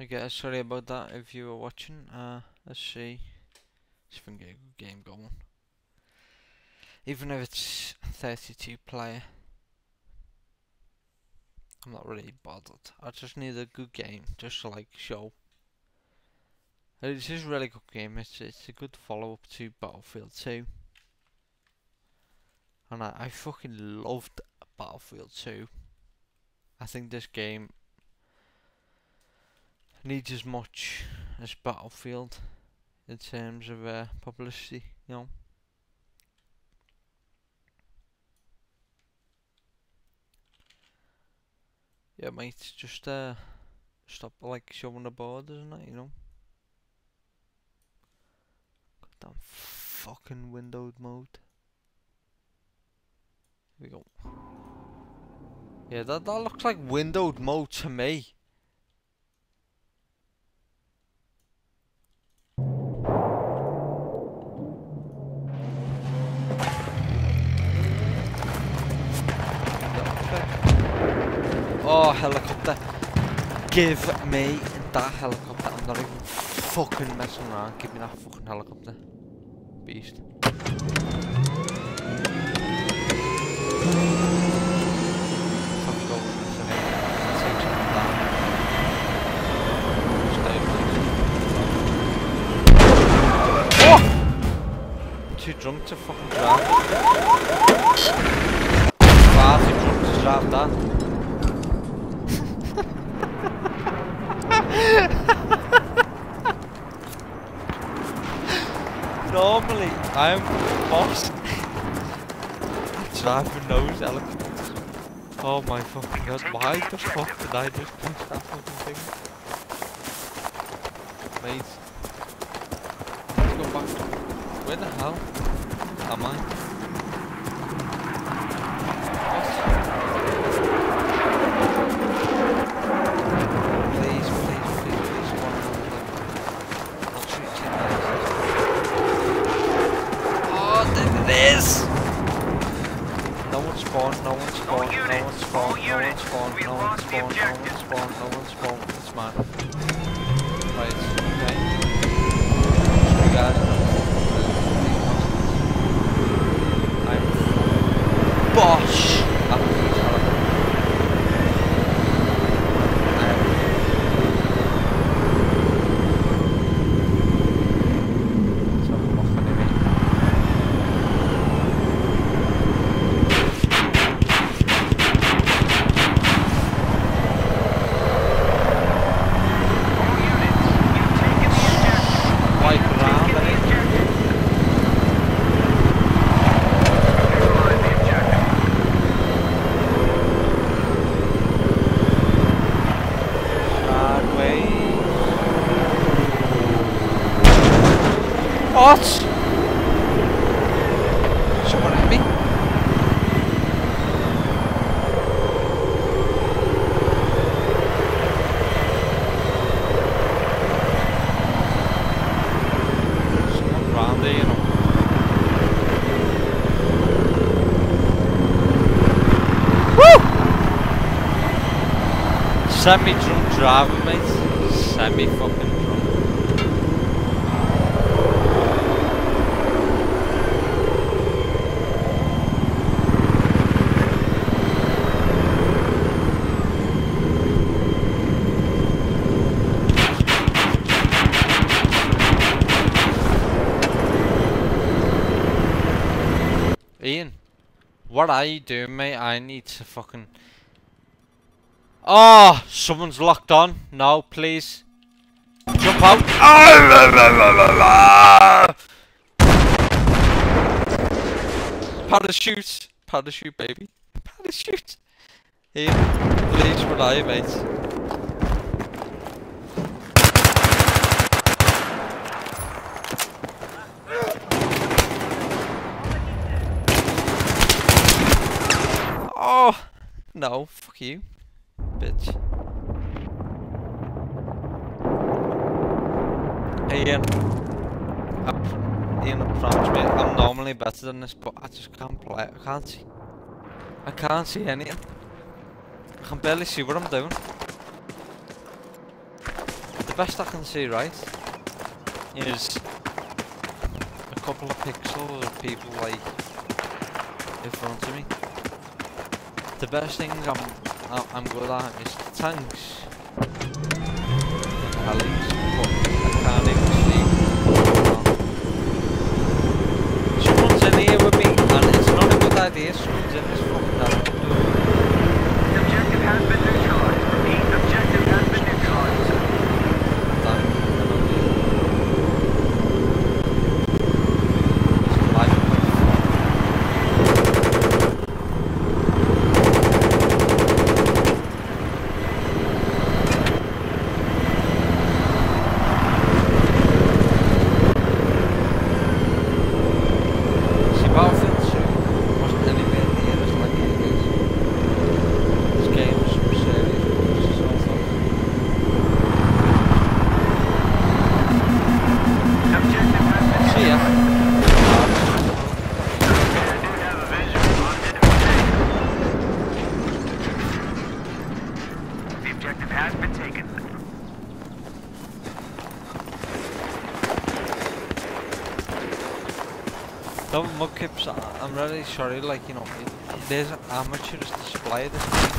I guess sorry about that if you were watching. Uh, let's see. If we can get a good game going. Even if it's 32 player. I'm not really bothered. I just need a good game just to like show. It's just a really good game. It's it's a good follow up to Battlefield 2. And I, I fucking loved Battlefield 2. I think this game needs as much as Battlefield in terms of uh, publicity, you know. Yeah, mate, just uh, stop like showing the board, and that, you know. Goddamn fucking windowed mode. Here we go. Yeah, that that looks like windowed mode to me. Oh, helicopter. Give me that helicopter. I'm not even fucking messing around. Give me that fucking helicopter. Beast. Too drunk to fucking drive. Far too drunk to drive that. Normally, I'm boss. Driving those helicopters. Oh my fucking god, why the fuck did I just push that fucking thing? Mate. Let's go back. Where the hell am I? Please, please, please, please, one of them. I'll shoot you Oh, there it is! No one spawned, no one spawned, no one spawned, no one spawned, no one spawned, no one spawned, no one spawned. It's mine. Right, okay. We got it. I'm Bosh! At these helicopters. I am So off anyway. Wipe around and Sideways. What? Someone at me? Someone round there, you know. Woo! Semi-drunk driver, mate. Semi-fucking drunk. Ian, what are you doing, mate? I need to fucking. Oh, someone's locked on. No, please. Jump out. Parachute. Parachute, baby. Parachute. Ian, please, you, mate? Oh, no, fuck you, bitch. Ian. Ian, promise me, I'm normally better than this, but I just can't play. I can't see. I can't see anything. I can barely see what I'm doing. the best I can see, right, is a couple of pixels of people like in front of me. The best thing I'm I'm, good at is tanks, helis, but I can't even see. Someone's in here with me, and it's not a good idea. Someone's in this fucking helicopter. The objective has been neutralized. Repeat, objective has been neutralized. Tank, and I'm here. It's life of my See, Battlefield 2 wasn't anywhere near as like it is. This game is some serious bullshit, I thought. Objective has been See ya. I do have a visual on it. The objective has been taken. No, I- I'm really sorry, like, you know, it, there's an amateur's display this thing.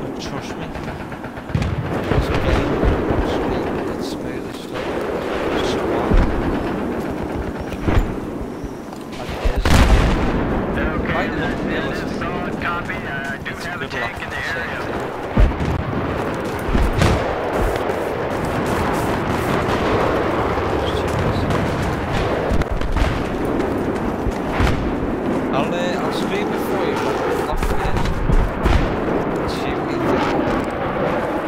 But trust me, it's game, it's, it's smooth as stuff. It's smart. Like it is. Okay, Right, this look, is a realistic. solid copy. I do It's have a tank in at the area. time. Just check this out. I'll, uh, I'll stream it for you, but off first. Let's see what you think.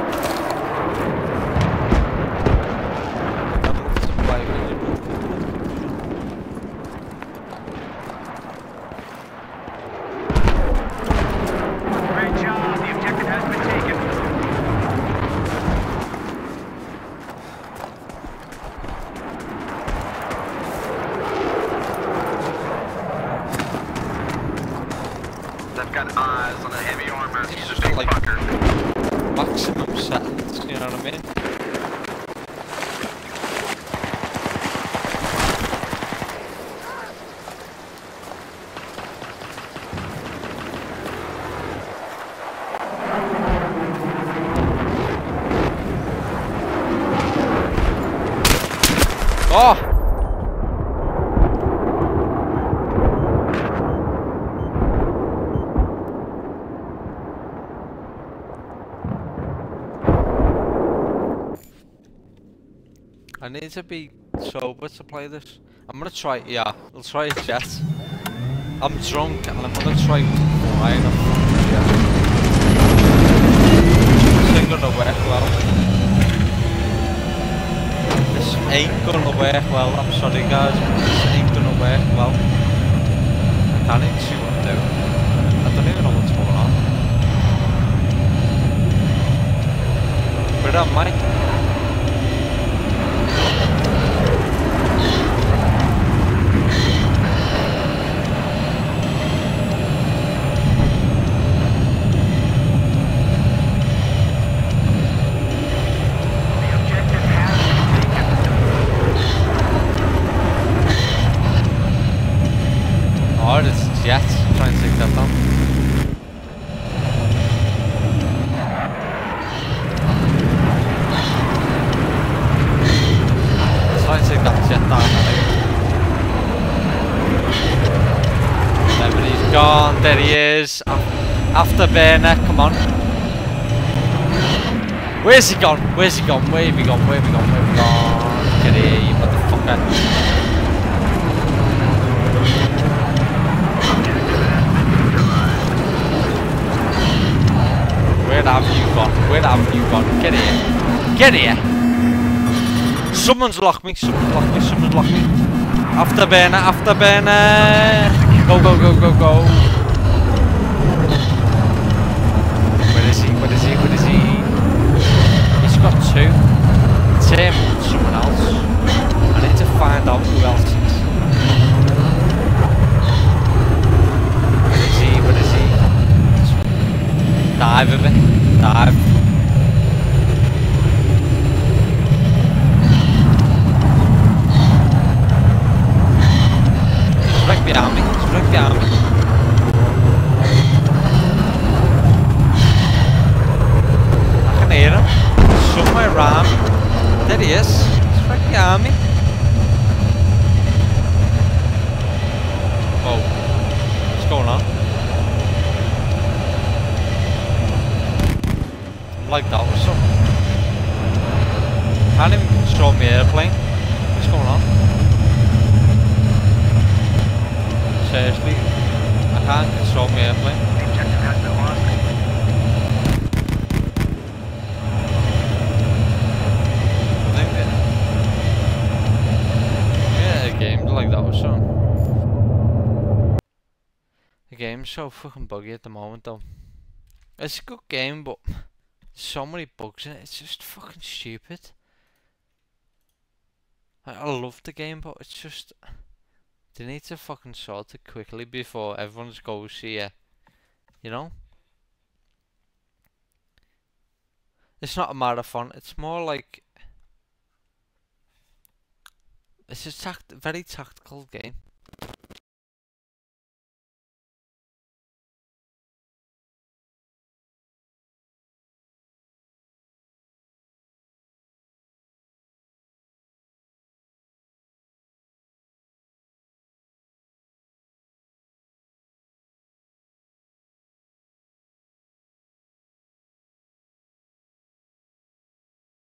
I'd love to play with you. Great job. The objective has been taken. They've got eyes on a heavy armor. He's a big Like- fucker. maximum settings, you know what I mean? Oh! I need to be sober to play this. I'm gonna try, yeah, I'll try it yet. I'm drunk and I'm gonna try flying a fucking jet. This ain't gonna work well. This ain't gonna work well, I'm sorry guys, but this ain't gonna work well. I can't even see what I'm doing. I don't even know what's going on. But I might Af- Afterburner, come on. Where's he gone? Where's he gone? Where have he gone? Where have he gone? Where have he gone? Get here, you motherfucker. Where have you gone? Where have you gone? Get here. Get here. Someone's locked me. Someone's locked me. Someone's locked me. Afterburner. Afterburner. Go, go, go, go, go. What is he, What is He's got two. It's him and someone else. I need to find out who else is. What is he, What is he? Dive a bit. Dive. Right behind me, right behind me. Around. There he is. It's like army. Oh. What's going on? Like that or something. Can't even control my airplane. What's going on? Seriously, I can't control my airplane. The objective has been lost. I think that- Yeah, a game like that or something. The game's so fucking buggy at the moment though. It's a good game but so many bugs in it, it's just fucking stupid. I, I love the game but it's just they need to fucking sort it quickly before everyone goes here. You know? It's not a marathon, it's more like it's a tact very tactical game.